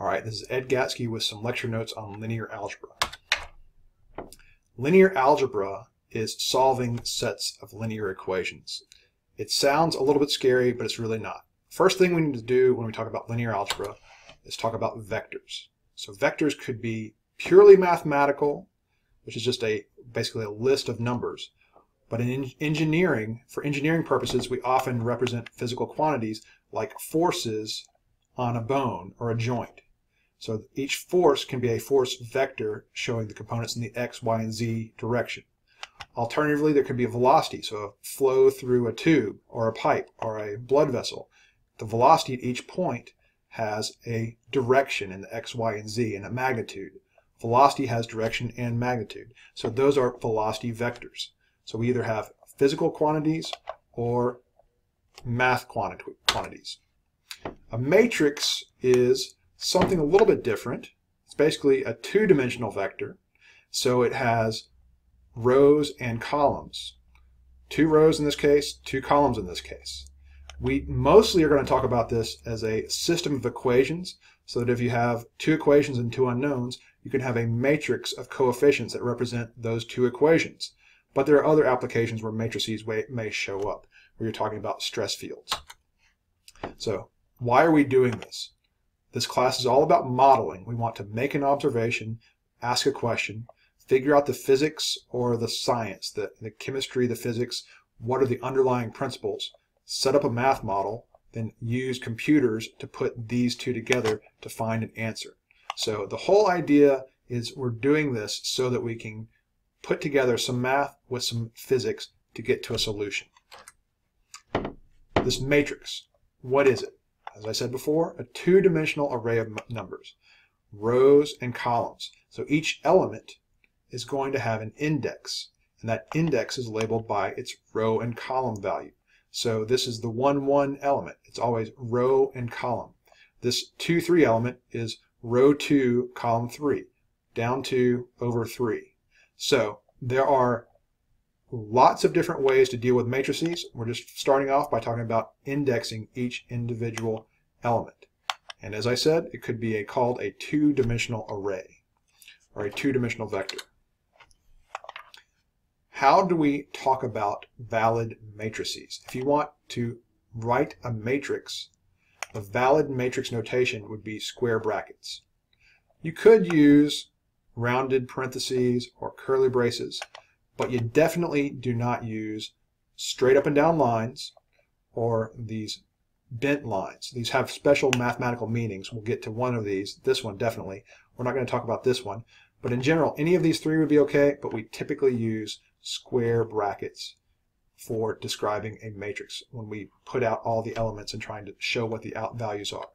All right, this is Ed Gatzke with some lecture notes on linear algebra. Linear algebra is solving sets of linear equations. It sounds a little bit scary, but it's really not. First thing we need to do when we talk about linear algebra is talk about vectors. So vectors could be purely mathematical, which is just a basically a list of numbers. But in engineering, for engineering purposes, we often represent physical quantities like forces on a bone or a joint. So each force can be a force vector showing the components in the x, y, and z direction. Alternatively, there could be a velocity, so a flow through a tube or a pipe or a blood vessel. The velocity at each point has a direction in the x, y, and z and a magnitude. Velocity has direction and magnitude. So those are velocity vectors. So we either have physical quantities or math quantities. A matrix is something a little bit different. It's basically a two-dimensional vector. So it has rows and columns. Two rows in this case, two columns in this case. We mostly are going to talk about this as a system of equations, so that if you have two equations and two unknowns, you can have a matrix of coefficients that represent those two equations. But there are other applications where matrices may show up, where you're talking about stress fields. So why are we doing this? This class is all about modeling. We want to make an observation, ask a question, figure out the physics or the science, the, the chemistry, the physics, what are the underlying principles, set up a math model, then use computers to put these two together to find an answer. So the whole idea is we're doing this so that we can put together some math with some physics to get to a solution. This matrix, what is it? As I said before, a two-dimensional array of numbers, rows and columns. So each element is going to have an index, and that index is labeled by its row and column value. So this is the 1, 1 element. It's always row and column. This 2, 3 element is row 2, column 3, down 2 over 3. So there are lots of different ways to deal with matrices. We're just starting off by talking about indexing each individual element. And as I said, it could be a, called a two-dimensional array or a two-dimensional vector. How do we talk about valid matrices? If you want to write a matrix, the valid matrix notation would be square brackets. You could use rounded parentheses or curly braces, but you definitely do not use straight up and down lines or these bent lines. These have special mathematical meanings. We'll get to one of these, this one definitely. We're not going to talk about this one. But in general, any of these three would be okay, but we typically use square brackets for describing a matrix when we put out all the elements and trying to show what the out values are.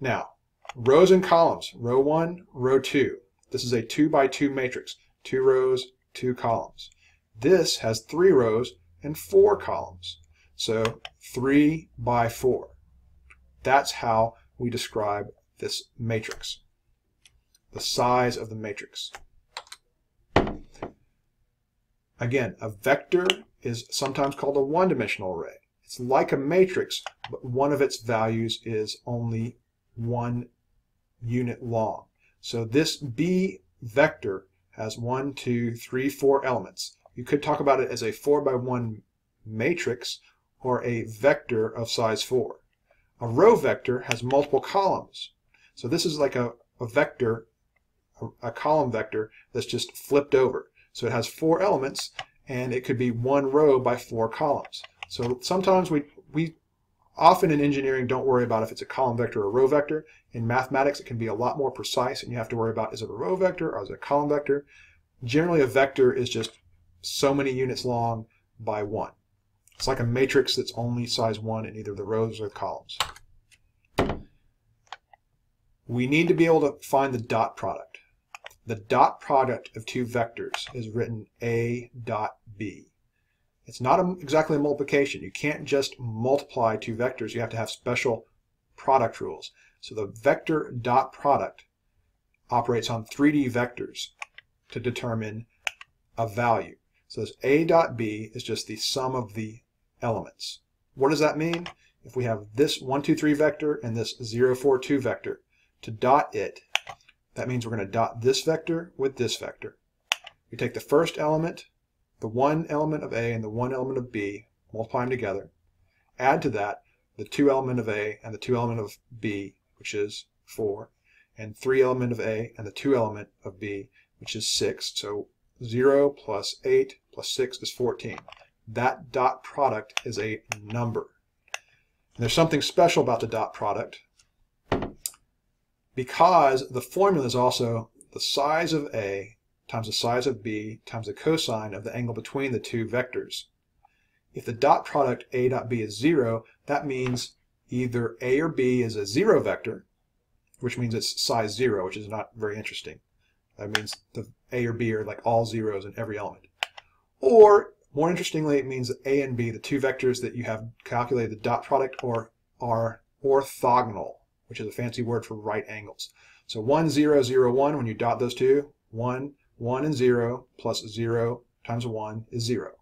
Now, rows and columns. Row 1, row 2. This is a 2 by 2 matrix. Two rows, two columns. This has three rows and four columns. So 3 by 4. That's how we describe this matrix, the size of the matrix. Again, a vector is sometimes called a one-dimensional array. It's like a matrix, but one of its values is only one unit long. So this B vector has one, two, three, four elements. You could talk about it as a 4 by 1 matrix or a vector of size 4. A row vector has multiple columns. So this is like a, a vector, a, a column vector that's just flipped over. So it has four elements, and it could be one row by four columns. So sometimes we, we often in engineering don't worry about if it's a column vector or a row vector. In mathematics, it can be a lot more precise, and you have to worry about is it a row vector or is it a column vector. Generally, a vector is just so many units long by one. It's like a matrix that's only size 1 in either the rows or the columns. We need to be able to find the dot product. The dot product of two vectors is written A dot B. It's not a, exactly a multiplication. You can't just multiply two vectors. You have to have special product rules. So the vector dot product operates on 3D vectors to determine a value. So this A dot B is just the sum of the elements. What does that mean? if we have this 1, 2, 3 vector and this 0, 4, 2 vector, to dot it, that means we're going to dot this vector with this vector. We take the first element, the one element of A and the one element of B, multiply them together, add to that the two element of A and the two element of B, which is 4, and three element of A and the two element of B, which is 6. So 0 plus 8 plus 6 is 14. That dot product is a number. And there's something special about the dot product because the formula is also the size of A times the size of B times the cosine of the angle between the two vectors. If the dot product A dot B is 0, that means either A or B is a zero vector, which means it's size 0, which is not very interesting. That means the A or B are like all zeros in every element. Or, more interestingly, it means that A and B, the two vectors that you have calculated the dot product, or are orthogonal, which is a fancy word for right angles. So 1, 0, 0, 1, when you dot those two, 1, 1 and 0 plus 0 times 1 is 0.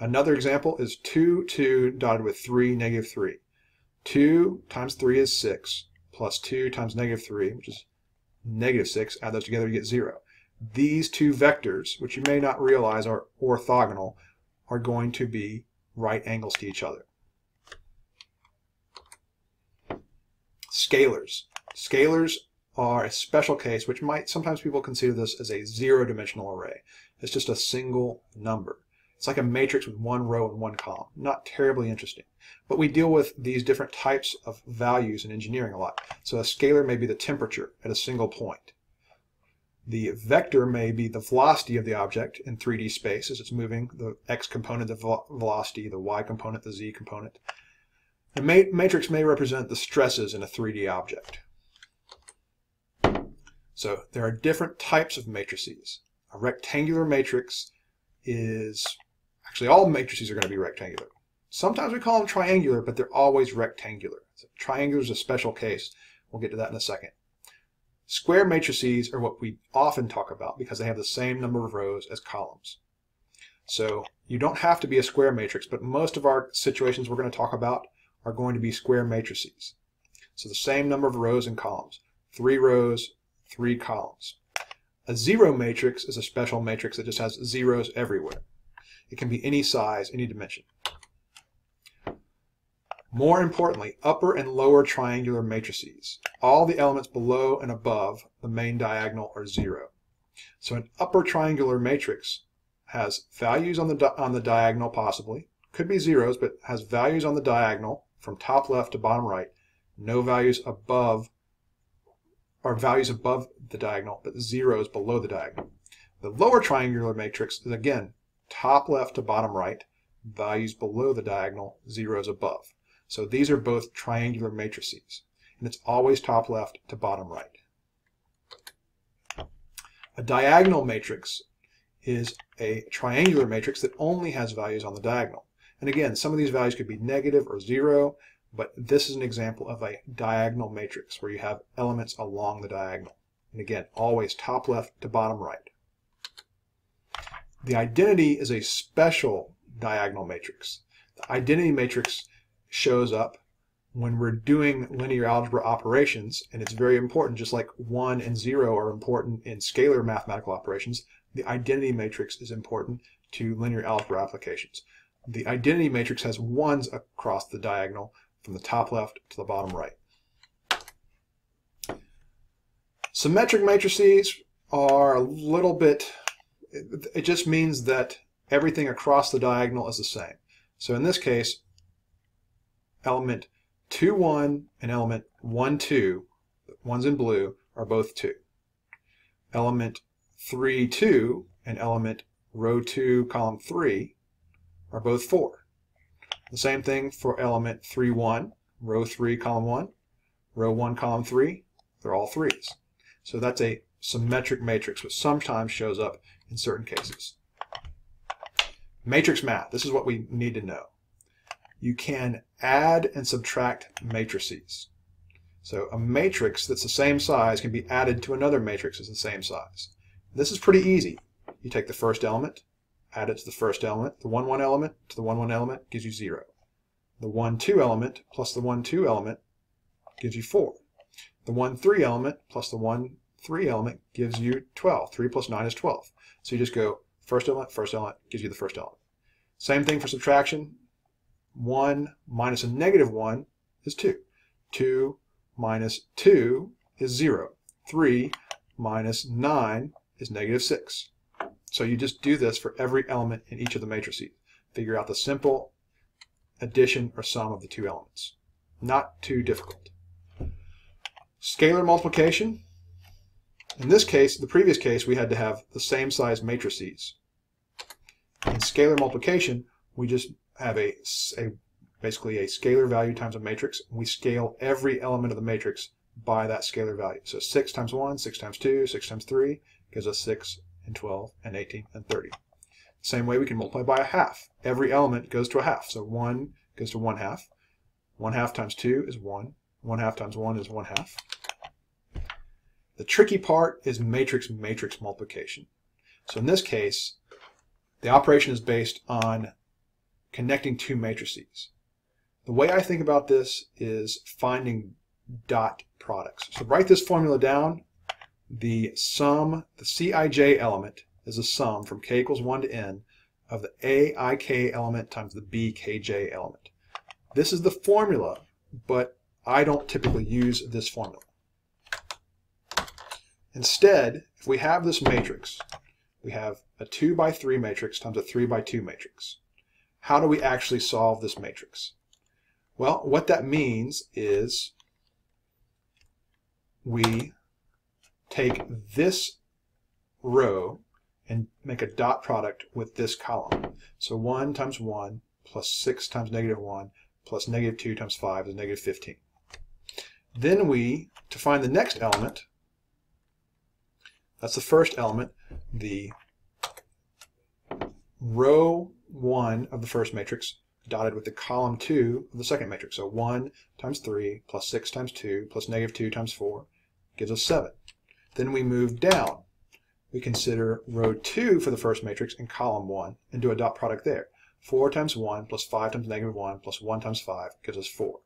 Another example is 2, 2 dotted with 3, negative 3. 2 times 3 is 6, plus 2 times negative 3, which is negative 6. Add those together, you get 0. These two vectors, which you may not realize are orthogonal, are going to be right angles to each other. Scalars. Scalars are a special case, which might sometimes people consider this as a zero-dimensional array. It's just a single number. It's like a matrix with one row and one column. Not terribly interesting. But we deal with these different types of values in engineering a lot. So a scalar may be the temperature at a single point. The vector may be the velocity of the object in 3D space as it's moving, the x component, the velocity, the y component, the z component. A matrix may represent the stresses in a 3D object. So there are different types of matrices. A rectangular matrix is, actually all matrices are going to be rectangular. Sometimes we call them triangular, but they're always rectangular. So triangular is a special case. We'll get to that in a second. Square matrices are what we often talk about because they have the same number of rows as columns. So you don't have to be a square matrix, but most of our situations we're going to talk about are going to be square matrices. So the same number of rows and columns. Three rows, three columns. A zero matrix is a special matrix that just has zeros everywhere. It can be any size, any dimension. More importantly, upper and lower triangular matrices. All the elements below and above the main diagonal are zero. So an upper triangular matrix has values on the, on the diagonal possibly, could be zeros, but has values on the diagonal from top left to bottom right, no values above are values above the diagonal, but zeros below the diagonal. The lower triangular matrix is again top left to bottom right, values below the diagonal, zeros above. So these are both triangular matrices, and it's always top left to bottom right. A diagonal matrix is a triangular matrix that only has values on the diagonal. And again, some of these values could be negative or zero, but this is an example of a diagonal matrix where you have elements along the diagonal. And again, always top left to bottom right. The identity is a special diagonal matrix. The identity matrix shows up when we're doing linear algebra operations, and it's very important, just like 1 and 0 are important in scalar mathematical operations, the identity matrix is important to linear algebra applications. The identity matrix has ones across the diagonal from the top left to the bottom right. Symmetric matrices are a little bit, it just means that everything across the diagonal is the same. So in this case, element 2, 1 and element 1, 2, ones in blue, are both 2. Element 3, 2 and element row 2, column 3 are both 4. The same thing for element 3, 1, row 3, column 1, row 1, column 3, they're all 3's. So that's a symmetric matrix, which sometimes shows up in certain cases. Matrix math, this is what we need to know. You can add and subtract matrices. So a matrix that's the same size can be added to another matrix that's the same size. This is pretty easy. You take the first element, add it to the first element. The 1, 1 element to the 1, 1 element gives you 0. The 1, 2 element plus the 1, 2 element gives you 4. The 1, 3 element plus the 1, 3 element gives you 12. 3 plus 9 is 12. So you just go first element, first element, gives you the first element. Same thing for subtraction. 1 minus a negative 1 is 2. 2 minus 2 is 0. 3 minus 9 is negative 6. So you just do this for every element in each of the matrices. Figure out the simple addition or sum of the two elements. Not too difficult. Scalar multiplication. In this case, the previous case, we had to have the same size matrices. In scalar multiplication, we just have a, a basically a scalar value times a matrix. We scale every element of the matrix by that scalar value. So 6 times 1, 6 times 2, 6 times 3 gives us 6 and 12 and 18 and 30. Same way we can multiply by a half. Every element goes to a half. So 1 goes to 1 half. 1 half times 2 is 1. 1 half times 1 is 1 half. The tricky part is matrix-matrix multiplication. So in this case, the operation is based on connecting two matrices. The way I think about this is finding dot products. So write this formula down. The sum, the Cij element is a sum from k equals 1 to n of the aik element times the bkj element. This is the formula, but I don't typically use this formula. Instead, if we have this matrix, we have a 2 by 3 matrix times a 3 by 2 matrix. How do we actually solve this matrix? Well, what that means is we take this row and make a dot product with this column. So 1 times 1 plus 6 times negative 1 plus negative 2 times 5 is negative 15. Then we, to find the next element, that's the first element, the row 1 of the first matrix dotted with the column 2 of the second matrix. So 1 times 3 plus 6 times 2 plus negative 2 times 4 gives us 7. Then we move down. We consider row 2 for the first matrix and column 1 and do a dot product there. 4 times 1 plus 5 times negative 1 plus 1 times 5 gives us 4.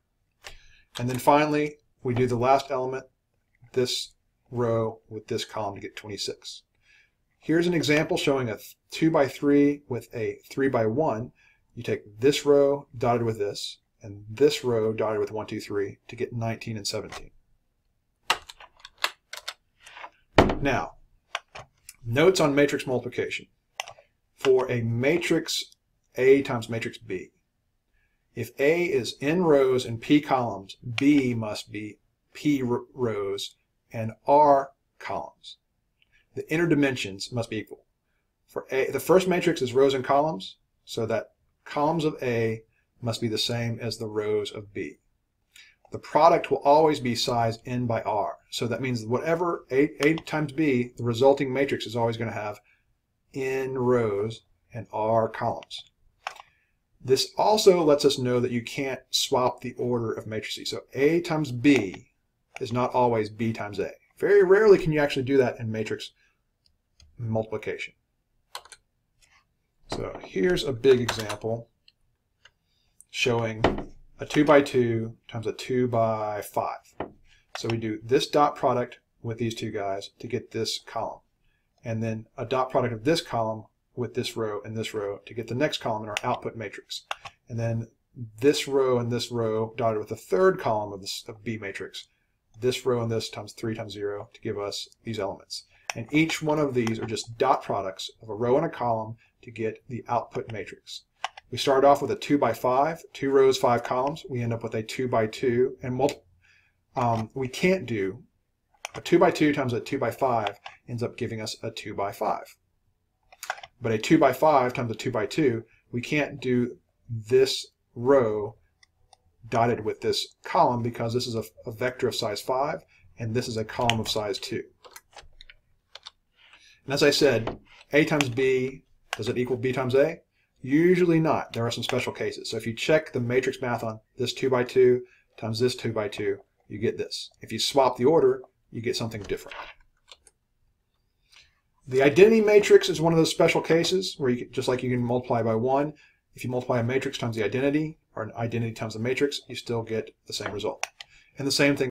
And then finally, we do the last element, this row with this column to get 26. Here's an example showing a 2 by 3 with a 3 by 1 you take this row dotted with this, and this row dotted with 1, 2, 3 to get 19 and 17. Now, notes on matrix multiplication. For a matrix A times matrix B, if A is n rows and p columns, B must be p rows and r columns. The inner dimensions must be equal. For A, the first matrix is rows and columns, so that columns of A must be the same as the rows of B. The product will always be size n by r. So that means whatever A, A times B, the resulting matrix is always going to have n rows and r columns. This also lets us know that you can't swap the order of matrices. So A times B is not always B times A. Very rarely can you actually do that in matrix multiplication. So here's a big example showing a 2 by 2 times a 2 by 5. So we do this dot product with these two guys to get this column. And then a dot product of this column with this row and this row to get the next column in our output matrix. And then this row and this row dotted with the third column of, this, of B matrix. This row and this times 3 times 0 to give us these elements. And each one of these are just dot products of a row and a column to get the output matrix. We start off with a 2 by 5, two rows, five columns. We end up with a 2 by 2, and um, we can't do a 2 by 2 times a 2 by 5 ends up giving us a 2 by 5. But a 2 by 5 times a 2 by 2, we can't do this row dotted with this column because this is a, a vector of size 5 and this is a column of size 2. And as I said, a times b does it equal b times a? Usually not. There are some special cases. So if you check the matrix math on this 2 by 2 times this 2 by 2, you get this. If you swap the order, you get something different. The identity matrix is one of those special cases where you just like you can multiply by 1, if you multiply a matrix times the identity or an identity times the matrix, you still get the same result. And the same thing